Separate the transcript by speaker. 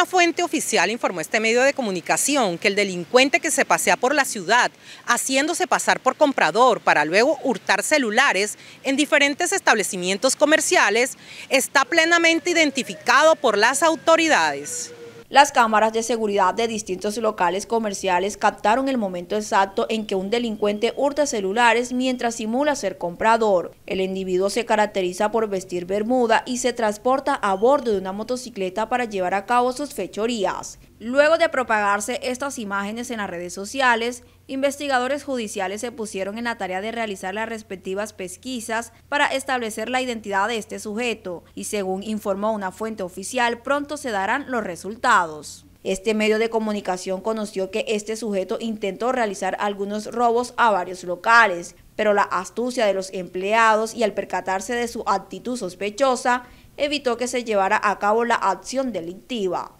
Speaker 1: Una fuente oficial informó este medio de comunicación que el delincuente que se pasea por la ciudad haciéndose pasar por comprador para luego hurtar celulares en diferentes establecimientos comerciales está plenamente identificado por las autoridades.
Speaker 2: Las cámaras de seguridad de distintos locales comerciales captaron el momento exacto en que un delincuente hurta celulares mientras simula ser comprador. El individuo se caracteriza por vestir bermuda y se transporta a bordo de una motocicleta para llevar a cabo sus fechorías. Luego de propagarse estas imágenes en las redes sociales, investigadores judiciales se pusieron en la tarea de realizar las respectivas pesquisas para establecer la identidad de este sujeto y según informó una fuente oficial, pronto se darán los resultados. Este medio de comunicación conoció que este sujeto intentó realizar algunos robos a varios locales, pero la astucia de los empleados y al percatarse de su actitud sospechosa, evitó que se llevara a cabo la acción delictiva.